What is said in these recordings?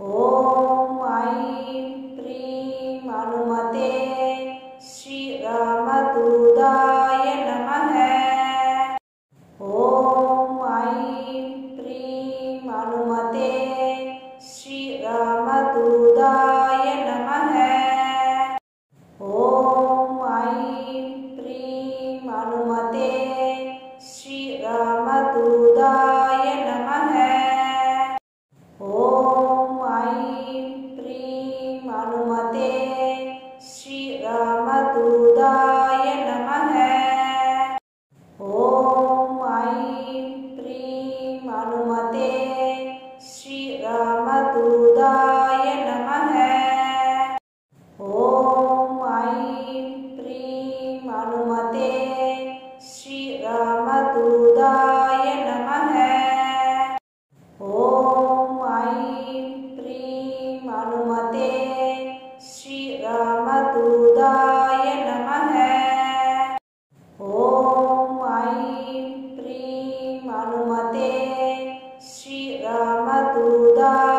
ॐ ऐं प्रीं अनुमते श्रीरामदूताय नमः। ॐ ऐं प्रीं अनुमते कामदूदाय नमः। ॐ ऐं प्रीं हनुमते श्रीरामदूदाय नमः। ॐ ऐं प्रीं हनुमते श्रीरामदूदाय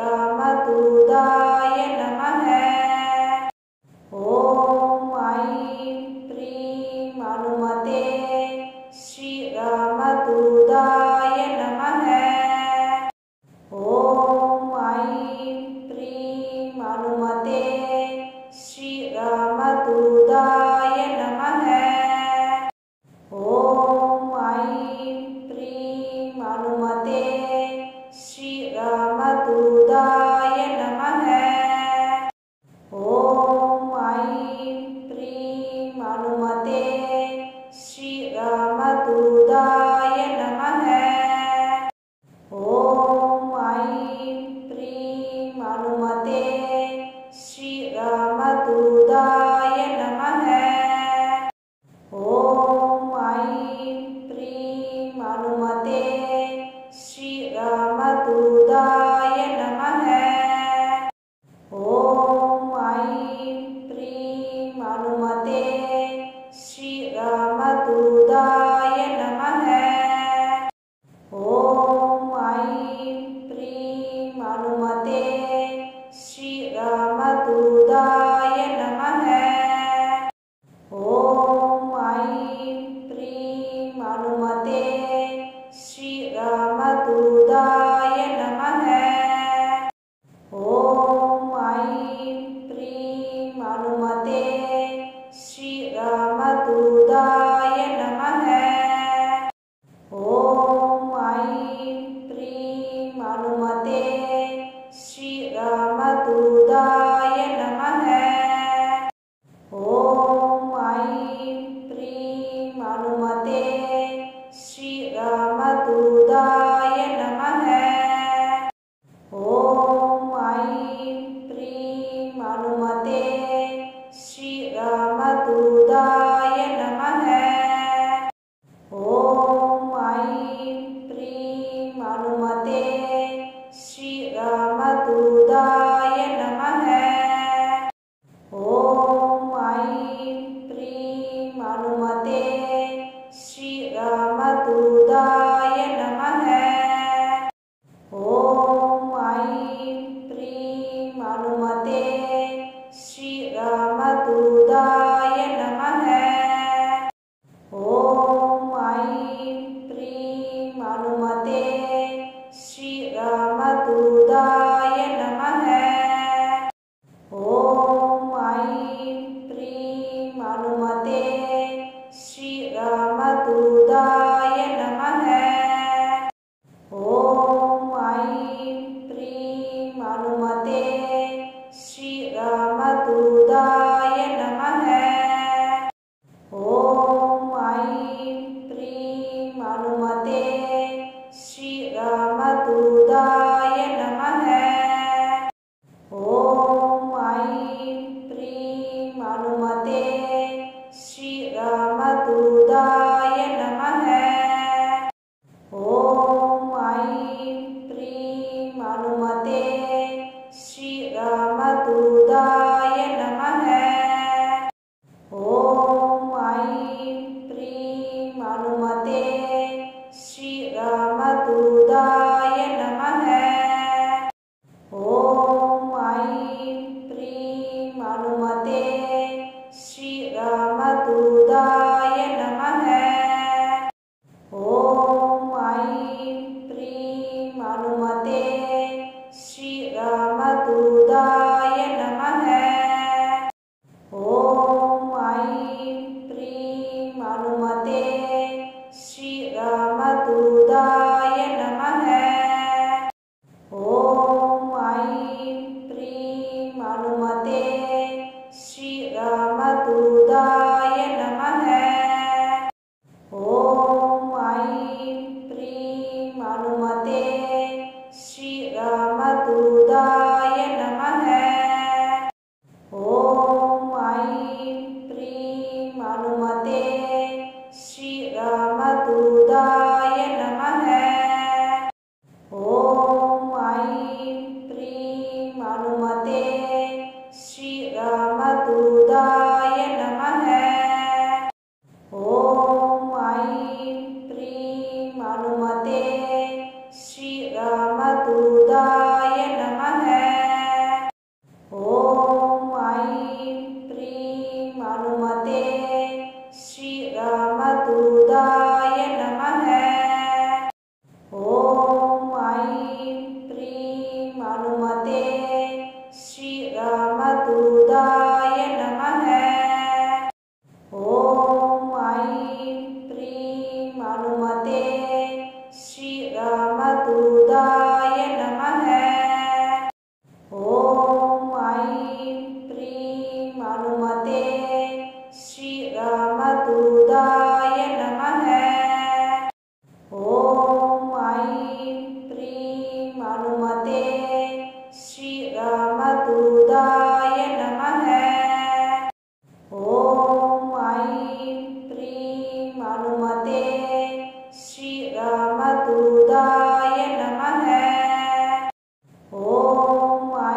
Ramatu ते श्रीरामतु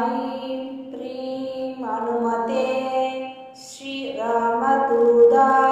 ीं प्रीं हनुमते श्रीरामदूदा